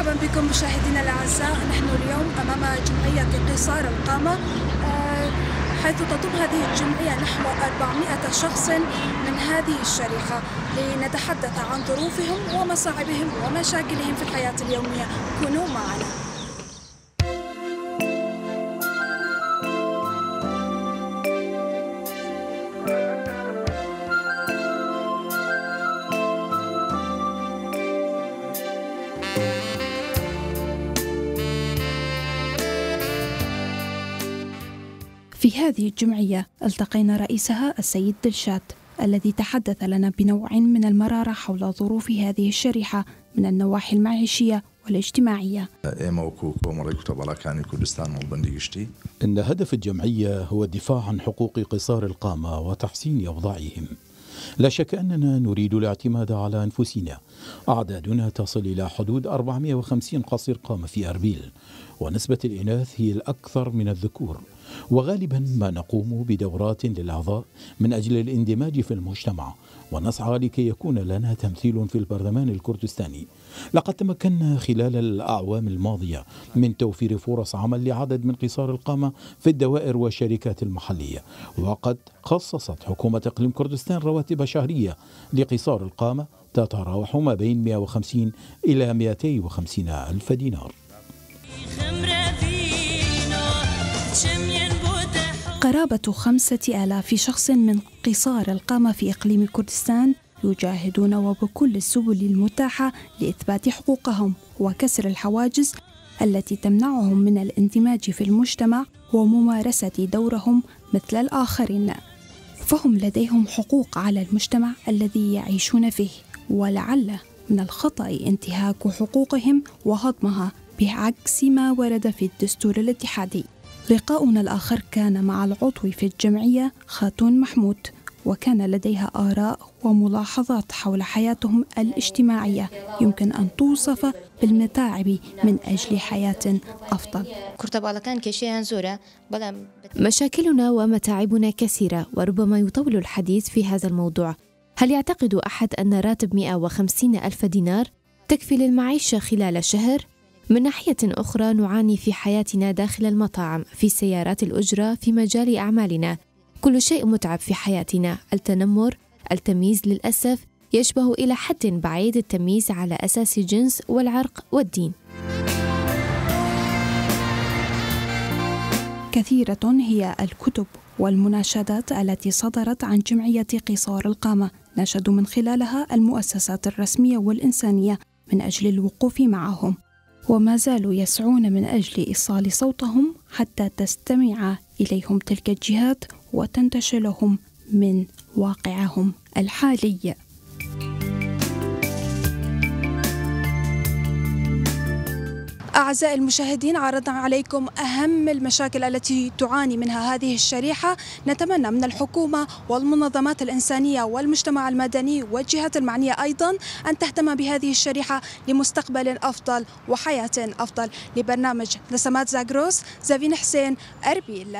مرحبا بكم مشاهدينا الأعزاء. نحن اليوم أمام جمعية قصار القامة. آه، حيث تضم هذه الجمعية نحو 400 شخص من هذه الشريحة. لنتحدث عن ظروفهم ومصاعبهم ومشاكلهم في الحياة اليومية. كونوا معنا. في هذه الجمعية التقينا رئيسها السيد دلشات الذي تحدث لنا بنوع من المرارة حول ظروف هذه الشريحة من النواحي المعيشية والاجتماعية. إن هدف الجمعية هو الدفاع عن حقوق قصار القامة وتحسين أوضاعهم. لا شك أننا نريد الاعتماد على أنفسنا. أعدادنا تصل إلى حدود 450 قصير قامة في أربيل ونسبة الإناث هي الأكثر من الذكور. وغالبا ما نقوم بدورات للأعضاء من أجل الاندماج في المجتمع ونسعى لكي يكون لنا تمثيل في البرلمان الكردستاني. لقد تمكنا خلال الأعوام الماضية من توفير فرص عمل لعدد من قصار القامة في الدوائر والشركات المحلية وقد خصصت حكومة إقليم كردستان رواتب شهرية لقصار القامة تتراوح ما بين 150 إلى 250 ألف دينار. قرابة خمسة آلاف شخص من قصار القامة في إقليم كردستان يجاهدون وبكل السبل المتاحة لإثبات حقوقهم وكسر الحواجز التي تمنعهم من الاندماج في المجتمع وممارسة دورهم مثل الآخرين. فهم لديهم حقوق على المجتمع الذي يعيشون فيه ولعل من الخطأ انتهاك حقوقهم وهضمها بعكس ما ورد في الدستور الاتحادي. لقاؤنا الآخر كان مع العضو في الجمعية خاتون محمود وكان لديها آراء وملاحظات حول حياتهم الاجتماعية يمكن أن توصف بالمتاعب من أجل حياة أفضل. مشاكلنا ومتاعبنا كثيرة وربما يطول الحديث في هذا الموضوع. هل يعتقد أحد أن راتب 150 ألف دينار تكفي للمعيشة خلال شهر؟ من ناحية أخرى نعاني في حياتنا داخل المطاعم في سيارات الأجرة في مجال أعمالنا. كل شيء متعب في حياتنا. التنمر التمييز للأسف يشبه إلى حد بعيد التمييز على أساس الجنس والعرق والدين. كثيرة هي الكتب والمناشدات التي صدرت عن جمعية قصار القامة. ناشدوا من خلالها المؤسسات الرسمية والإنسانية من أجل الوقوف معهم. وما زالوا يسعون من أجل إيصال صوتهم حتى تستمع إليهم تلك الجهات وتنتشلهم من واقعهم الحالي. أعزائي المشاهدين عرضنا عليكم أهم المشاكل التي تعاني منها هذه الشريحة. نتمنى من الحكومة والمنظمات الإنسانية والمجتمع المدني والجهات المعنية أيضا أن تهتم بهذه الشريحة لمستقبل أفضل وحياة أفضل. لبرنامج نسمات زاغروس زافين حسين أربيل.